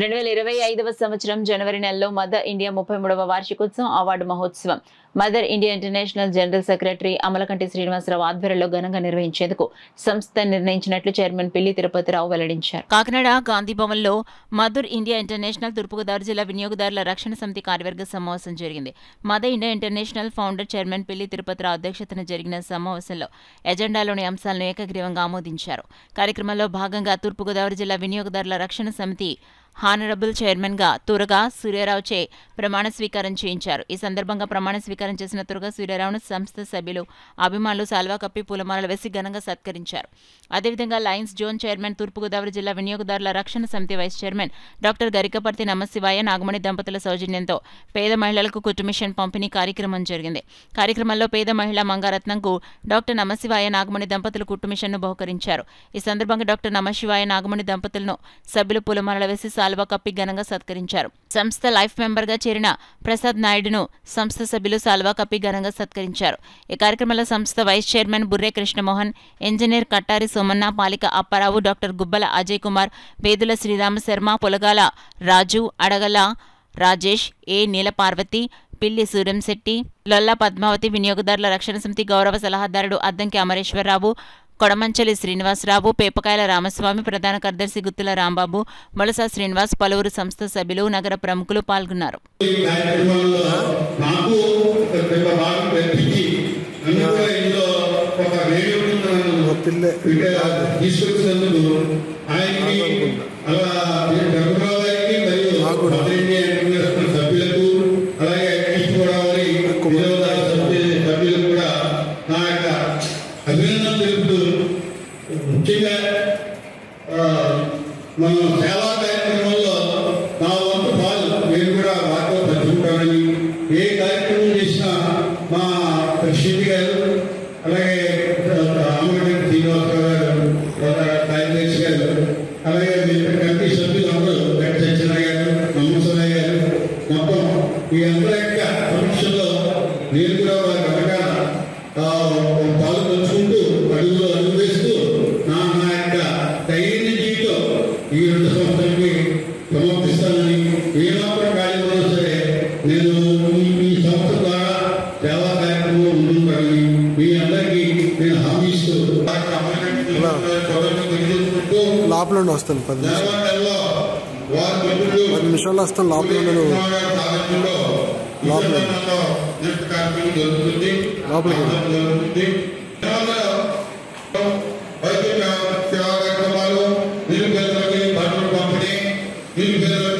రెండు వేల ఇరవై ఐదవ సంవత్సరం జనవరి నెలలో మదర్ ఇండియా ముప్పై మూడవ వార్షికోత్సవం అవార్డు మహోత్సవం. Mother India international general secretary Amalakanti Srinivasarao ఆధ్వర్యంలో ఘనంగా నిర్వహించేందుకు సంస్థ నిర్ణయించినట్లు చైర్మన్ పిల్లి తిరుపతిరావు వెల్లడించారు. కాకినాడ గాంధీ భవన్లో మదర్ ఇండియా ఇంటర్నేషనల్ తూర్పుగోదావరి జిల్లా వినియోగదారుల రక్షణ సమితి కార్యవర్గ సమావేశం జరిగింది. Mother India international founder chairman Pilli Tirupatirao అధ్యక్షతన జరిగిన సమావేశంలో ఎజెండాలోని అంశాలను ఏకగ్రీవంగా ఆమోదించారు. కార్యక్రమంలో భాగంగా తూర్పుగోదావరి జిల్లా వినియోగదారుల రక్షణ సమితి హానరబుల్ చైర్మన్గా తురగా సూర్యరావు చే ప్రమాణ స్వీకారం చేయించారు. ఈ సందర్భంగా ప్రమాణ స్వీకారం చేసిన తురగా సూర్యరావును సంస్థ సభ్యులు అభిమానులు సాల్వా కప్పి పూలమాలలు వేసి ఘనంగా సత్కరించారు. అదేవిధంగా లయన్స్ జోన్ చైర్మన్ తూర్పుగోదావరి జిల్లా వినియోగదారుల రక్షణ సమితి వైస్ చైర్మన్ డాక్టర్ గరికపర్తి నమశివాయ నాగమణి దంపతుల సౌజన్యంతో పేద మహిళలకు కుటుంబిషన్ పంపిణీ కార్యక్రమం జరిగింది. కార్యక్రమంలో పేద మహిళ మంగారత్నంకు డాక్టర్ నమశివాయ నాగమణి దంపతులు కుటుంబిషన్ను బహుకరించారు. ఈ సందర్భంగా డాక్టర్ నమశివాయ నాగమణి దంపతులను సభ్యులు పూలమాలలు వేసి కాలువ కప్పి ఘనంగా సత్కరించారు. సంస్థ లైఫ్ మెంబర్గా చేరిన ప్రసాద్ నాయుడును సంస్థ సభ్యులు సాల్వా కప్పి ఘనంగా సత్కరించారు. ఈ కార్యక్రమంలో సంస్థ vice chairman Burre Krishnamohan engineer Kattari Somanna Palika Apparao doctor Gubbala Ajay Kumar Vedula Srirama Sharma Polagala Raju Adagala Rajesh ఏ నీలపార్వతి పిల్లి సూర్యంశెట్టి లొల్ల పద్మావతి వినియోగదారుల రక్షణ సమితి గౌరవ సలహాదారుడు అద్దంకి అమరేశ్వరరావు కొడమంచలి శ్రీనివాసరావు పేపకాయల రామస్వామి ప్రధాన కార్యదర్శి గుత్తుల రాంబాబు మొలసా శ్రీనివాస్ పలువురు సంస్థ సభ్యులు నగర ప్రముఖులు పాల్గొన్నారు. సభ్యులకు అలాగే గోదావరి సభ్యులకు కూడా నా యొక్క అభినందన తెలుపుతూ ముఖ్యంగా మనం సేవా కార్యక్రమంలో నా వంతు పాలు నేను కూడా వాటిలో పంచుకుంటానని ఏ కార్యక్రమం చేసినా మా ప్రెసిడెంట్ గారు అలాగే అమ్మగడ్డ శ్రీనివాసరావు గారు కార్యదర్శి గారు అలాగే మిగతా కమిటీ సభ్యులు అందరూ వెంకట సత్యనారాయణ గారు నమ్మసరాయ్ గారు మొత్తం ఈ అందరి యొక్క సమక్షంలో నేను కూడా వారి వెనకాల పాలు పంచుకుంటూ అడుగులో అడుగు వేస్తూ నా నా యొక్క దైన జీవితం ఈ రెండు సంవత్సరాలకి మాత్రం ఖాళీ ఉన్నా సరే. నేను ఈ సంస్థ ద్వారా కార్యక్రమం మీ అందరికీ నేను హామీ ఇస్తూ లోపల నుండి వస్తాను పది నిమిషాలు. పది నిమిషాల్లో వస్తాను లోపల నుండి లోపల లోపలికి. కార్యక్రమాలు నిరుపేదలకి బట్టలు పంపిణీ నిరుపేదలకి